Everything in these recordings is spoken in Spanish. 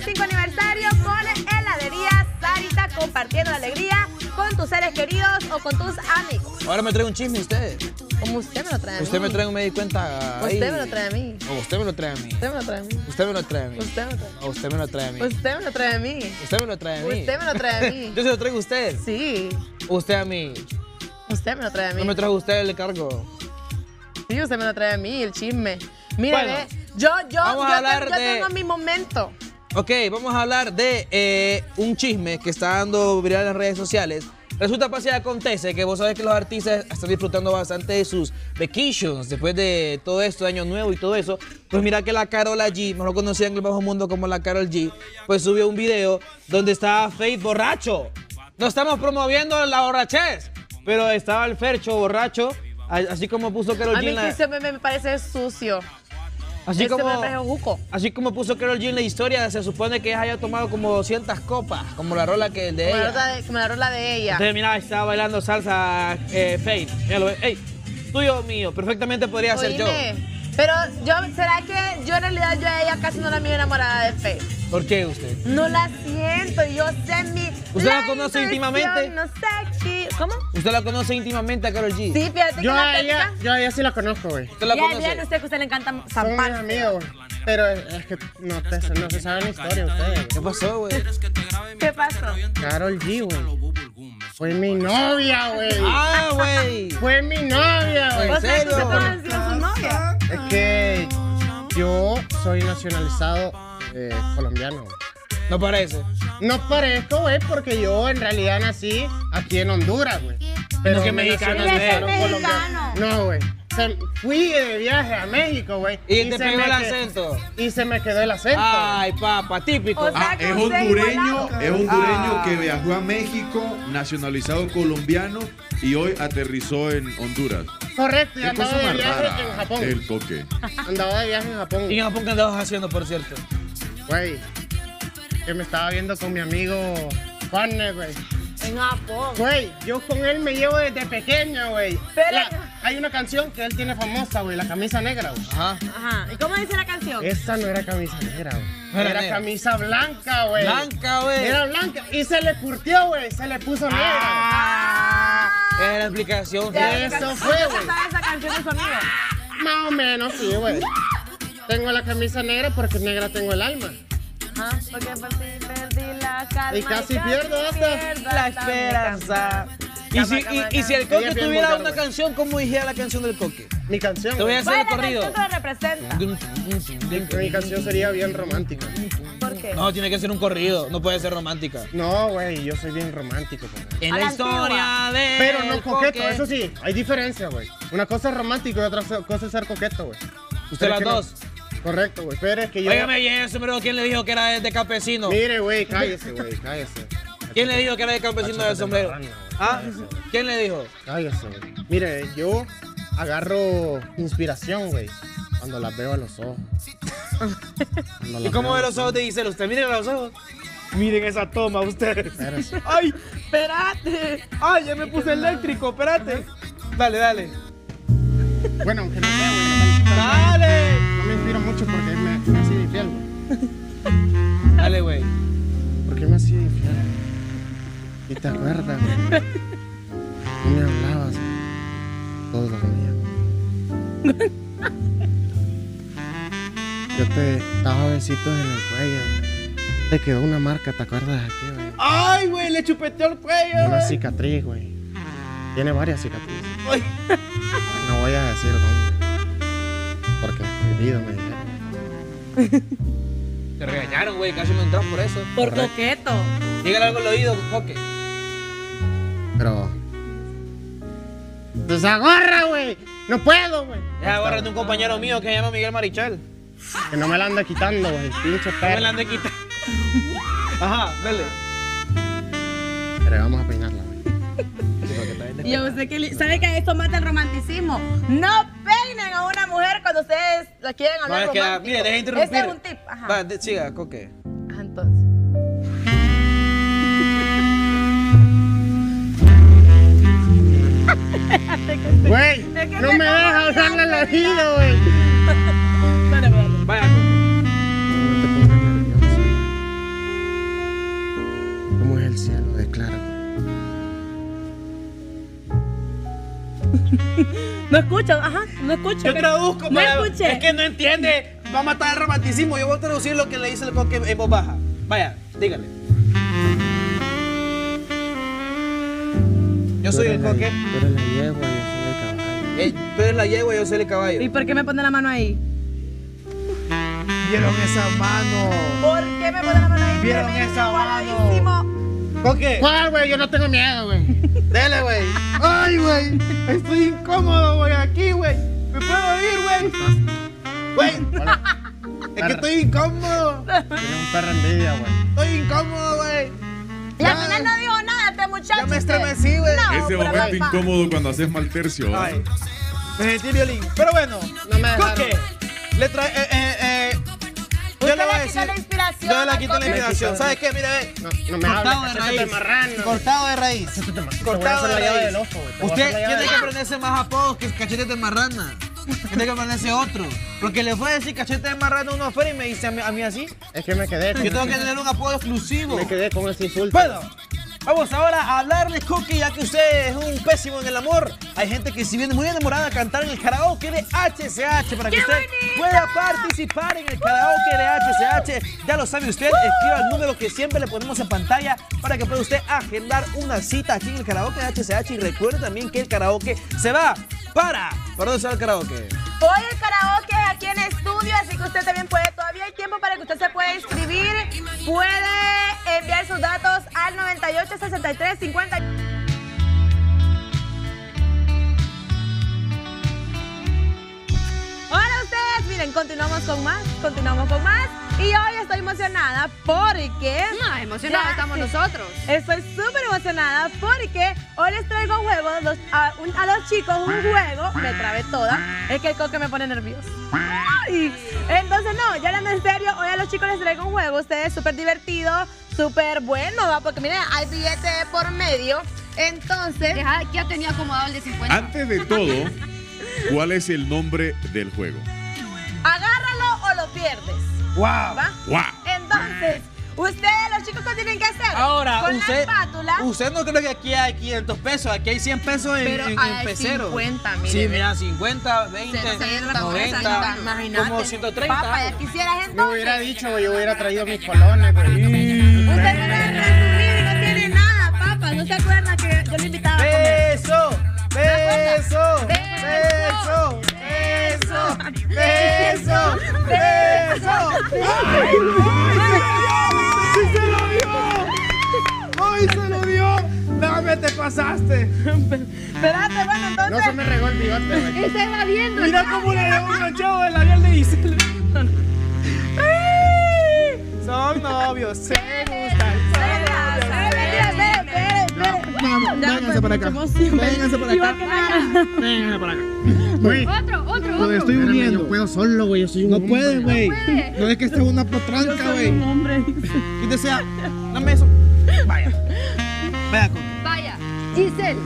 35 aniversario con heladería Sarita, compartiendo la alegría con tus seres queridos o con tus amigos. Ahora me trae un chisme usted. Como usted me lo trae a mí. Usted me trae un me di cuenta. ahí. Usted me lo trae a mí. O usted me lo trae a mí. Usted me lo trae a mí. Usted me lo trae a mí. Usted me lo trae a mí. O usted me lo trae a mí. Usted me lo trae a mí. Usted me lo trae a mí. Usted me lo trae a mí. Yo se lo traigo a usted. Sí. Usted a mí. Usted me lo trae a mí. No me trajo usted el cargo. Sí, usted me lo trae a mí, el chisme. Mire, Bueno, yo, yo, yo, tengo, yo de- tengo mi momento. Ok, vamos a hablar de eh, un chisme que está dando viral en redes sociales. Resulta, pasa y acontece que vos sabés que los artistas están disfrutando bastante de sus vacations después de todo esto, de Año Nuevo y todo eso. Pues mira que la Carola G, mejor conocida en el bajo mundo como la Carol G, pues subió un video donde estaba Faith borracho. No estamos promoviendo la borrachez, pero estaba el Fercho borracho, a- así como puso Carol A G. mí en la- que ese meme me parece sucio. Así ese como, me parece juco. Así como puso Carol G en la historia, se supone que ella haya tomado como 200 copas, como la rola que de Como la, ella. rola de, como la rola de ella. Entonces, mira, estaba bailando salsa eh, Faith. Míralo, ey, tuyo o mío, perfectamente podría ser yo. Oíme, Pero yo, ¿será que yo en realidad yo a ella casi no la miro enamorada de Faith? ¿Por qué usted? No la siento, yo sé mi... ¿Usted la conoce intuición, íntimamente? No sé. ¿Cómo? ¿Usted la conoce íntimamente a Carol G? Sí, fíjate que Yo la a ella, yo a ella sí la conozco, güey. ¿Usted la conoce? bien, usted que usted le encanta Son mis zamparse. amigos, güey. Pero es, que no, te- no se sabe la historia ustedes. ¿Qué pasó, güey? ¿Qué pasó? Carol G, güey. Fue mi novia, güey. ¡Ah, güey! Fue mi novia, güey. ¿En que serio? usted su novia. Es que yo soy nacionalizado eh, colombiano, güey. No parece. No parezco, güey, porque yo en realidad nací aquí en Honduras, güey. Pero que me mexicano es. colombiano. No, güey. Se- Fui de viaje a México, güey. ¿Y te se pegó el acento? Y se me quedó el acento. Ay, papá, típico. O sea, Ah, que es hondureño, es hondureño Ah. que viajó a México, nacionalizado colombiano y hoy aterrizó en Honduras. Correcto, y ¿Qué andaba cosa de viaje rara? en Japón. El coque. Andaba de viaje en Japón. ¿Y en Japón qué andabas haciendo, por cierto? Güey, que me estaba viendo con mi amigo Juan, güey. En Japón. Güey, yo con él me llevo desde pequeña, güey. Pero- La- Hay una canción que él tiene famosa, güey, la camisa negra, güey. Ajá. Ajá. ¿Y cómo dice la canción? Esta no era camisa negra, güey. Era Era, negra. camisa blanca, güey. Blanca, güey. Era blanca. Y se le curtió, güey. Se le puso negra. Ah, Esa es la explicación. Ya, sí. eso ¿cómo fue, güey. esa canción de su amigo? Más o menos, sí, güey. Tengo la camisa negra porque negra tengo el alma. Ajá. Porque por ti perdí la calma. Y casi pierdo hasta pierdo La esperanza. Y si, Cama, y, cama, y si el coque tuviera una canción, ¿cómo dijera la canción del coque? Mi canción. Te voy a hacer el corrido. representa. Mi canción sería bien romántica. ¿Por qué? No, tiene que ser un corrido, no puede ser romántica. No, güey, yo soy bien romántico. En A la historia de. Pero no coqueto, eso sí, hay diferencia, güey. Una cosa es romántico y otra cosa es ser coqueto, güey. Usted las dos. Correcto, güey. Pero es que yo. Óigame, y ese ¿quién le dijo que era de, campesino? Mire, güey, cállese, güey, cállese. ¿Quién le dijo que era de campesino del sombrero? ¿Ah? ¿Quién le dijo? Cállese, güey. Mire, yo agarro inspiración, güey, cuando las veo a los ojos. ¿Y cómo ve los ojos de Giselle? Usted miren los ojos. Miren esa toma, ustedes. Espérese. ¡Ay! ¡Espérate! ¡Ay, ya me puse eléctrico! ¡Espérate! Dale, dale. Bueno, aunque no sea, güey, ¡Dale! Te acuerdas, güey? No me hablabas todos los días. Yo te daba besitos en el cuello. Te quedó una marca, ¿te acuerdas de aquí, güey? ¡Ay, güey! Le chupeteó el cuello. Una güey. cicatriz, güey. Tiene varias cicatrices. Ay. No voy a decir dónde. Porque es prohibido, me dijeron. Te regañaron, güey. Casi no entras por eso. Por coqueto. Dígale algo al oído, Coque. Pero. ¡Desagorra, güey! ¡No puedo, güey! Ya agarran de un compañero mío que se llama Miguel Marichal. Que no me la anda quitando, güey. Pinche No me perro. la han de quitar. Ajá, dale. Pero vamos a peinarla, güey. Y yo sé que li- sabe que esto mata el romanticismo. No peinen a una mujer cuando ustedes la quieren No, hablar es que, ah, romántico. mire, deja de interrumpir. Ese es un tip. Ajá. Va, de- siga, Coque. Güey, no me dejas hablarle al oído, güey. Vaya, pues. Como es el cielo, declaro. No escucho, ajá, no escucho. Yo traduzco, no escuché. Es que no entiende. Va a matar el romanticismo. Yo voy a traducir lo que le dice el coque en voz baja. Vaya, dígale. Yo soy el coque. Pero la tú eres la yegua, yo soy el caballo. ¿Y por qué me pone la mano ahí? ¿Vieron esa mano? ¿Por qué me pone la mano ahí? ¿Vieron Tremendo, esa mano? guapísimo. ¿Coque? ¿Cuál, güey? Yo no tengo miedo, güey. Dele, güey. Ay, güey. Estoy incómodo, güey, aquí, güey. ¿Me puedo ir, güey? Güey. Es que estoy incómodo. Tienes un perro envidia, güey. Estoy incómodo, güey. Y al final no dijo Ya me estremecí, güey. No, Ese momento incómodo cuando haces mal tercio. Ay. Me sentí violín. Pero bueno. No me. Coque. Le trae. Eh, eh, eh. Yo le voy a decir. la inspiración. Yo le quito la inspiración. ¿Sabes qué? Mira, ve. No, no me Cortado hables, de raíz. marrano. Cortado de raíz. Marrano. Cortado de raíz. Usted tiene que aprenderse más apodos que cachete de marrana. Tiene que aprenderse otro. Porque le fue a decir cachete de marrana a uno afuera y me dice a mí, a mí así. Es que me quedé. Yo tengo que tener un apodo exclusivo. Me quedé con ese insulto. Bueno, vamos ahora a hablarle, Cookie, ya que usted es un pésimo en el amor. Hay gente que si viene muy enamorada a cantar en el karaoke de HCH para que ¡Qué usted bonito! pueda participar en el karaoke de HCH. Ya lo sabe usted, escriba el número que siempre le ponemos en pantalla para que pueda usted agendar una cita aquí en el karaoke de HCH. Y recuerde también que el karaoke se va para... ¿Para dónde se va el karaoke? Hoy el karaoke es aquí en estudio, así que usted también puede, todavía hay tiempo para que usted se pueda inscribir. Puede enviar sus datos 98 63 50. Hola ustedes, miren, continuamos con más, continuamos con más. Y hoy estoy emocionada porque... No, emocionados Ya, estamos nosotros. Estoy súper emocionada porque hoy les traigo un juego los- a, un- a los chicos, un juego, me trabé toda, es que el coque me pone nervioso. Ay, Entonces, no, ya hablando en serio, hoy a los chicos les traigo un juego, ustedes súper divertido, súper bueno, ¿va? porque miren, hay billete por medio, entonces... Deja ya tenía acomodado el de 50. Antes de todo, ¿cuál es el nombre del juego? Agárralo o lo pierdes, Wow. ¿va? ¡Wow! Entonces, ustedes, los chicos, ¿qué tienen que hacer? Ahora, Con usted, la espátula... usted no cree que aquí hay 500 pesos, aquí hay 100 pesos en, Pero en, en hay peceros. 50, mire, Sí, mira, 50, 20, 60, 90, imagínate. como 130. Papá, ya quisieras Me entonces. hubiera dicho, yo hubiera traído mis colones, güey. Usted no no tiene nada, papá. ¿No se acuerda que yo le invitaba a comer? Beso. Beso. Beso. Beso. Beso. Beso. ¡Ay! Pasaste! Espérate, bueno, No entonces. se me regó el bigote, güey. Ese va viendo. Mira cómo le dio un ganchado del labial de. ¡Ay! Son novios, se gustan. Vénganse para acá. Vénganse para acá. Vénganse para acá. Güey, Otro, otro, otro. estoy uniendo. Yo puedo solo, güey. Yo soy un No hombre. puede, güey. No es que esta es una potranca, güey. hombre. Y desea, dame eso. Vaya. Vea, Coco. Giselle.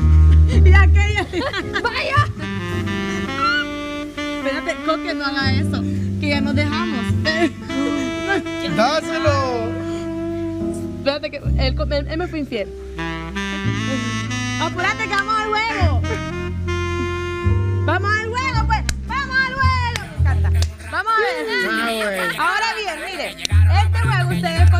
Y aquella. Vaya. Espérate, Coque, no haga eso. Que ya nos dejamos. Dáselo. Espérate, que él, él- él me fue infiel. Apúrate, que vamos al juego. Vamos al juego, pues. Vamos al juego. Canta. Vamos a ver. Ah. Ahora bien, mire, este juego ustedes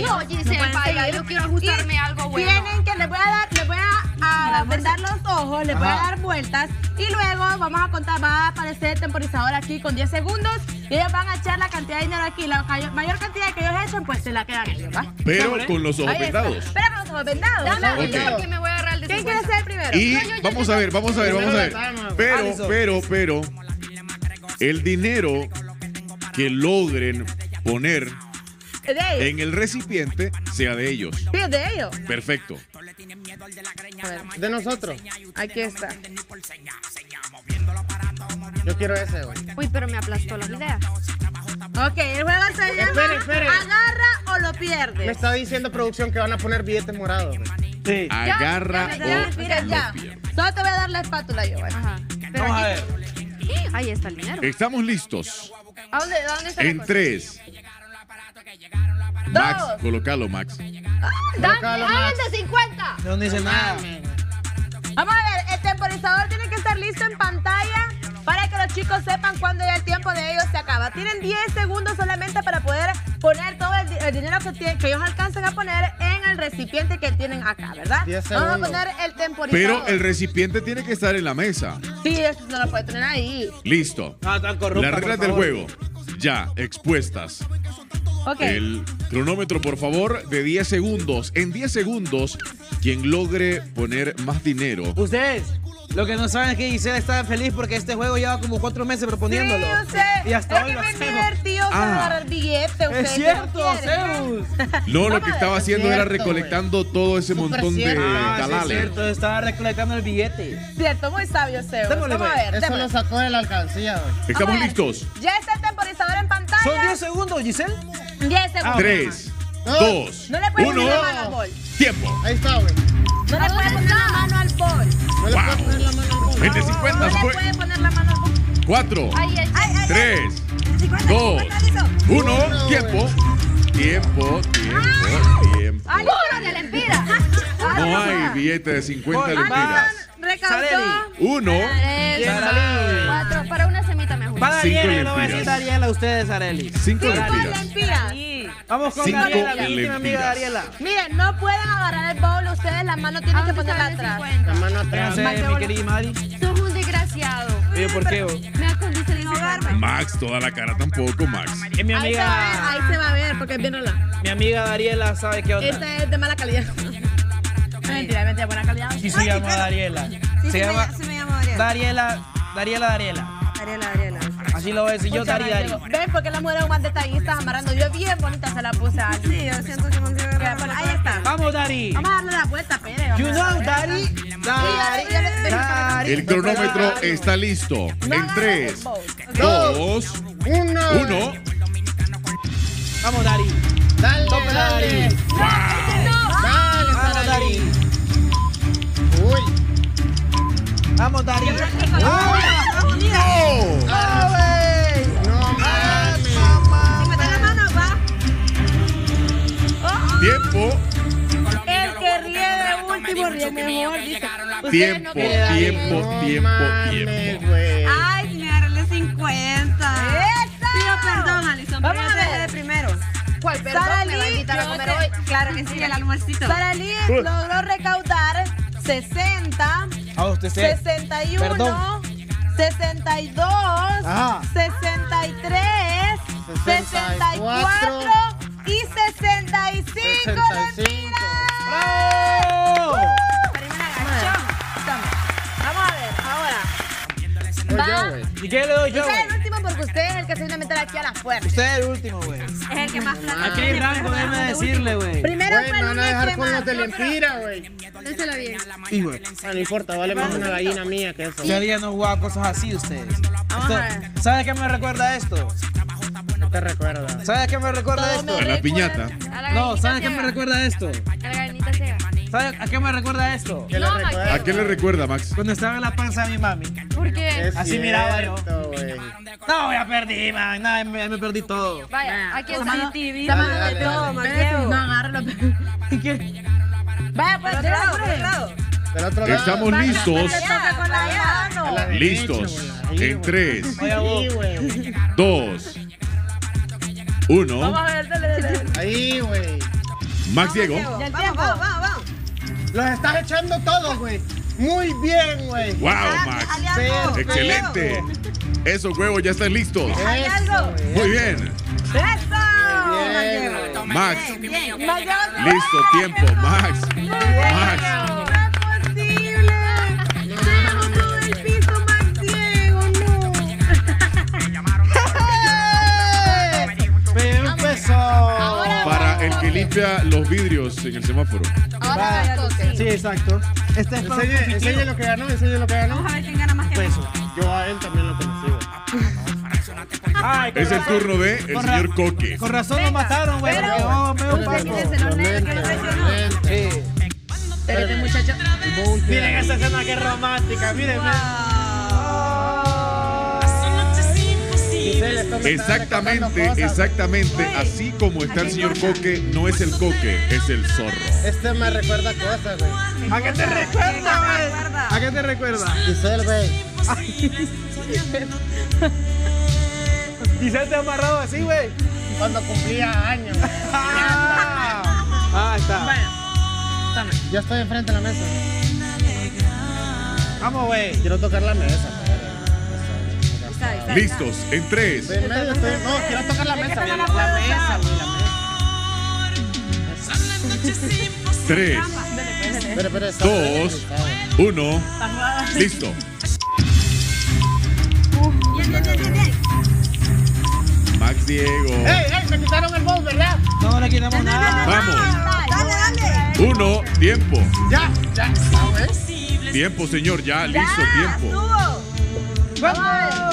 ellos. No, Giselle, vaya, seguir. yo quiero ajustarme Y algo bueno. Tienen que, les voy a dar, les voy a, a vendar los ojos, les voy a dar vueltas y luego vamos a contar, va a aparecer el temporizador aquí con 10 segundos y ellos van a echar la cantidad de dinero aquí. La mayor cantidad que ellos echen, pues se la quedan ellos, ¿va? Pero con los ojos vendados. Espera, con los ojos vendados. Dame Ok. porque me voy a agarrar el de ¿Quién 50. quiere ser primero? Y Yo, yo, yo, vamos yo. a ver, vamos a ver, vamos a ver. Pero, pero, pero, el dinero que logren poner De ellos. en el recipiente sea de ellos. Sí, es de ellos. Perfecto. De nosotros. aquí está. Yo quiero ese, güey. Uy, pero me aplastó las ideas. Ok, el juego se llama Espere, espere. Agarra o lo Me pierdes. está diciendo producción que van a poner billetes morados, güey. Sí. Agarra Ya, ya, o mira, ya. Solo te voy a dar la espátula yo, ¿vale? Ajá. Pero Vamos a aquí- ver. Ahí está el dinero. Estamos listos. ¿A dónde, a dónde está la En cosa? tres, Max, Dos. colocalo, Max. Dan, hagan de 50. No dice nada. Vamos a ver, el temporizador tiene que estar listo en pantalla para que los chicos sepan cuándo ya el tiempo de ellos se acaba. Tienen 10 segundos solamente para poder poner todo el, di- el dinero que, tienen- que ellos alcancen a poner en el recipiente que tienen acá, ¿verdad? 10 Vamos a segundos. poner el temporizador. Pero el recipiente tiene que estar en la mesa. Sí, eso no lo puede tener ahí. Listo. No, tan corrupta, Las reglas por del favor. juego ya expuestas. Ok. El cronómetro, por favor, de 10 segundos. En 10 segundos, quien logre poner más dinero. Ustedes, lo que no saben es que Giselle está feliz porque este juego lleva como cuatro meses proponiéndolo. Sí, yo sé. Y hasta es hoy que lo me divertido Ah. agarrar billete. ustedes Es cierto. Zeus. No, lo que estaba haciendo era recolectando todo ese montón de. Ah, sí, es cierto, estaba recolectando el billete. Cierto, muy sabio, Zeus. Démosle, Vamos a ver, Eso démosle. lo sacó de la alcancía, güey. ¿Estamos listos? Ya está el temporizador en pantalla. Son 10 segundos, Giselle. 10 segundos. 3, Dos. 2, No le puedes 1. poner la mano al bol. Tiempo. Ahí está, güey. No le puedes poner la mano al bol. No le puedes poner la mano al bol. El de No 50 le puedes poner la mano al bol. 4, Ahí, ahí. 3, 2, 1. Tiempo. Tiempo, tiempo, tiempo. ¡Ay, ¡Puro de lempira! No hay billete de 50 Gol, lempiras. Recaudó. Sareli. 1, Tres, cuatro, Cinco Dariela, no va a decir Dariela a ustedes, Areli. 5 Cinco lempiras. Vamos con Cinco Dariela, mi íntima amiga Dariela. Miren, no pueden agarrar el bowl ustedes, la mano tienen que ponerla atrás. La mano atrás. Véanse, mi querida Mari. Sos un desgraciado. Oye, ¿por qué? vos? Me acondicioné ahogarme. Max, toda la cara tampoco, Max. Es mi Ahí se va a ver, amiga, ahí se va a ver, porque es bien rola. mi amiga Dariela sabe qué onda. Esta es de mala calidad. Mentira, mentira, buena calidad. Sí se llama Dariela. Se llama Sí me llamo Ariel. Dariela, Dariela, Dariela. Así lo a decir yo, Dari, Dari. ¿Ves por qué las mujeres son más detallistas amarrando? Yo bien bonita se la puse a Sí, yo siento que me quiero ahí está. Vamos, Dari. Vamos a darle la vuelta, Pérez. You know, Dari. Dari. El cronómetro está listo. No En agarres 3, el bowl. 2, Uno. 1. Vamos, Dari. Dale, dale. Dari. Dale. Dari. Uy. Vamos, Dari. ¡No! No Tiempo, El que ríe de último ríe mejor, tiempo, tiempo, No tiempo, mames, tiempo. güey. Ay, me agarré 50. ¡Eso! Pido perdón, Alison, Vamos a ver. de primero. ¿Cuál perdón? Sara me va a invitar a comer te- hoy. Claro que sí, el almuercito. Sara Lee logró recaudar 60, A usted sí. 61, Perdón. 62, Ajá. 63, 64 y 65 65. lempiras. ¡Bravo! Pero me agachó. Toma. Vamos a ver, ahora. Va. ¿Y qué le doy yo, Usted es güey? el último porque usted es el que se viene a meter aquí a la fuerza. Usted es el último, güey. Es el que más plata Aquí hay rango, de decirle, güey. Primero Güey, fue me el van a dejar con los de Lempira, güey. Déselo bien. Y, güey. Ah, no importa, vale más una gallina mía que eso. Ese día no jugaba cosas así ustedes. Vamos a Usted- ver. ¿Sabe a qué me recuerda esto? ¿Qué te recuerda? ¿Sabes a qué me recuerda esto? A la piñata. No, ¿sabes a qué me recuerda esto? A la granita cega. ¿Sabes a qué me recuerda esto? ¿Qué no, recuerda? ¿A qué le recuerda, Max? Cuando estaba en la panza de mi mami. ¿Por qué? Es Así cierto, miraba yo. Wey. No, ya perdí, man. No, me, me perdí todo. Vaya, aquí está. Está mandando de todo, Mateo. No, agárralo. ¿Qué? Vaya, por otro lado, por otro lado. Del otro lado. Estamos listos. Listos. En 3, 2, uno. Vamos a ver. Ahí, güey. Max Diego. Vamos, vamos, vamos. Los estás echando todos, güey. Muy bien, güey. Wow, Max. Excelente. Algo. Esos huevos ya están listos. Algo. Muy bien. Eso. Max. Bien. Listo, tiempo, Max. Max. Limpia los vidrios en el semáforo. Ahora me toque. Sí, exacto. Este es para Enseñe, enseñe lo que ganó, enseñe lo que ganó. Vamos a ver quién gana más que Peso. Yo a él también lo conocí. Ay, Es el turno de el con señor Coque. Con razón nos mataron, güey. Pero- porque vamos, veo un. Pero este muchacho... Miren esa escena que romántica, miren. miren. Exactamente, exactamente. Así como está el señor Coque, no es el Coque, es el zorro. Este me recuerda cosas, güey. ¿A qué te recuerda, güey? ¿A qué te recuerda? Giselle, güey. Quizás te ha amarrado así, güey. Cuando cumplía años. Ah, ah, está. Ya estoy enfrente de la mesa. Vamos, güey. Quiero tocar la mesa. Listos, en tres, medio, estoy... No, quiero tocar la mesa. La mesa, güey, la mesa. tres, Dos. uno. Listo. Max Diego. ¡Ey, ey! Me quitaron el bowl, ¿verdad? No le quitamos nada. Vamos. Dale, dale. Uno, tiempo. Ya, ya. Tiempo, señor, ya, listo, tiempo. Vamos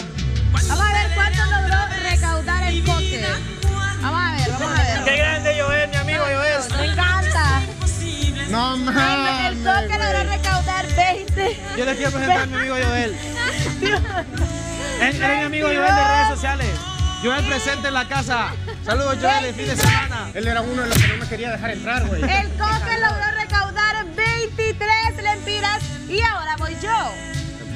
Yo les quiero presentar a mi amigo Joel. Él, es mi amigo Joel de redes sociales. Joel presente en la casa. Saludos Joel, el fin de semana. Él era uno de los que no me quería dejar entrar, güey. El coque logró recaudar 23 lempiras y ahora voy yo.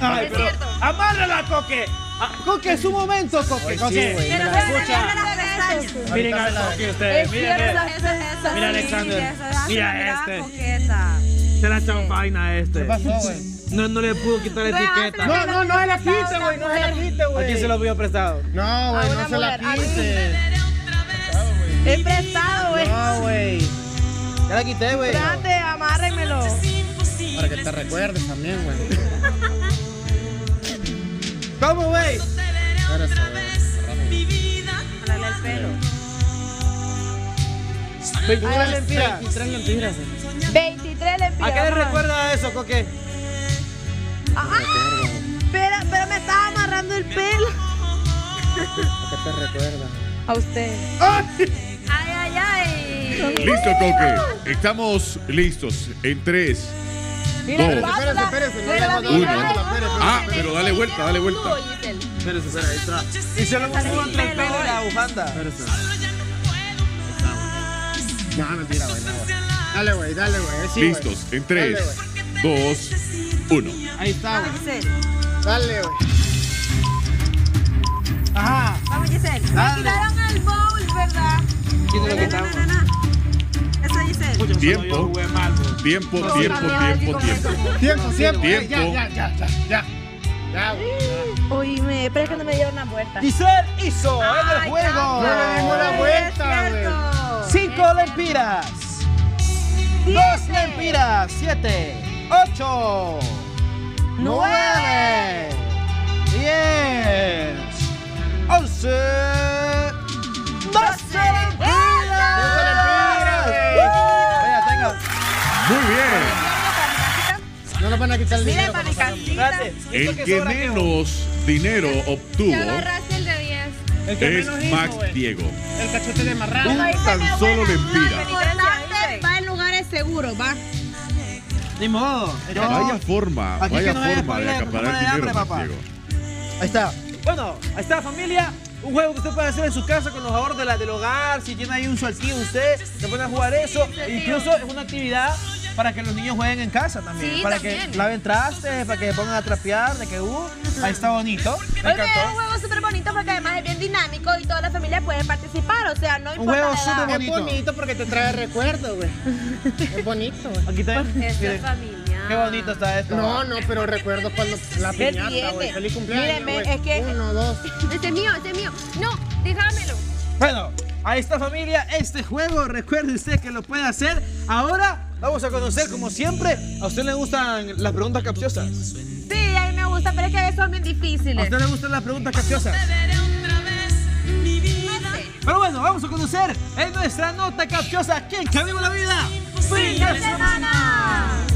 Ay, pero amárrala, Coque. Ah, Coque, es su momento, Coque. Sí, Coque. güey, Pero escucha. Miren al Coque ustedes. Miren, miren. es sí, Alexander. es, Mira este. Se la champaina a este. ¿Qué pasó, güey? No, no le pudo quitar la etiqueta. No, no, no se la quite, güey. No se la quite, ¿A güey. quién se lo pidió prestado? No, güey, A no se la a quite. He prestado, güey. No, güey. Ya la quité, güey. Grande, amárrenmelo. Para que te recuerdes también, güey. ¿Cómo, güey? Espérate. Jalarle el pelo. 23 lempiras. 23 lempiras. Güey. 23 lempiras. ¿A qué le recuerda eso, Coque? Ajá. Pero, pero me estaba amarrando el pelo. ¿A qué te recuerda? A usted. Ay, ay, ay. Listo, Coque. Estamos listos. En tres. Mira, pásala. Espérese, espérese, no la. Uno. espérese. Ah, pero dale vuelta, dale vuelta. Espérese, espera, ahí está. Y se lo puso entre el pelo y la bufanda. Espérese. No, mentira, güey. Dale, güey, dale, güey. Sí. Listos. En tres, Dale, dos, uno. Ahí está, güey. Dale, güey. Ajá. Vamos, Giselle. Me Dale. quitaron el bowl, ¿verdad? ¿Quién te lo No, no, quitamos? no, no, no. Eso es Giselle. Pucha, solo Tiempo. yo jugué mal, güey. Tiempo, No, tiempo, tiempo, tiempo. como- Tiempo, tiempo. Tiempo. Ya, ya, ya, ya, ya. Ya, güey. Oíme, pero es que no me dieron una vuelta. Giselle hizo en el juego. No le dimos la vuelta, güey. Cinco lempiras. Dos lempiras. Siete. Ocho. Nueve. Diez. Once. Doce lempiras. Vea, tenga. Muy bien. No nos van a quitar el dinero. El ¿Esto que menos dinero obtuvo el de 10. El que es menos hizo, Max güey. Diego. El cachote de marrano. Un tan solo lempira. Importante, va. Ni modo. Vaya forma, Aquí vaya que no forma de acaparar dinero, papá. Ahí está. Bueno, ahí está familia. Un juego que usted puede hacer en su casa con los ahorros de la, del hogar. Si tiene ahí un sueltillo usted, se puede jugar eso. Incluso es una actividad para que los niños jueguen en casa también. Sí, para también. que laven trastes, para que se pongan a trapear, de que uh, ahí está bonito. Me Oye, es un juego súper bonito porque además es bien dinámico y toda la familia puede participar, o sea, no Un importa juego la edad. súper Es bonito. bonito porque te trae recuerdos, güey. Es bonito, güey. Aquí está. Esto es Miren, familiar. Qué bonito está esto. No, no, pero recuerdo cuando la ¿Qué piñata, güey. Feliz cumpleaños, Mírenme, güey. es que- Uno, dos. Ese es mío, ese es mío. No, déjamelo. Bueno, ahí está familia, este juego, recuerde usted que lo puede hacer. Ahora vamos a conocer, como siempre, ¿a usted le gustan las preguntas capciosas? Sí, a mí me gusta, pero es que a veces son bien ¿A difíciles. usted le gustan las preguntas capciosas? Pero bueno, vamos a conocer en nuestra nota capciosa ¿Quién cambió la vida? ¡Fin de semana!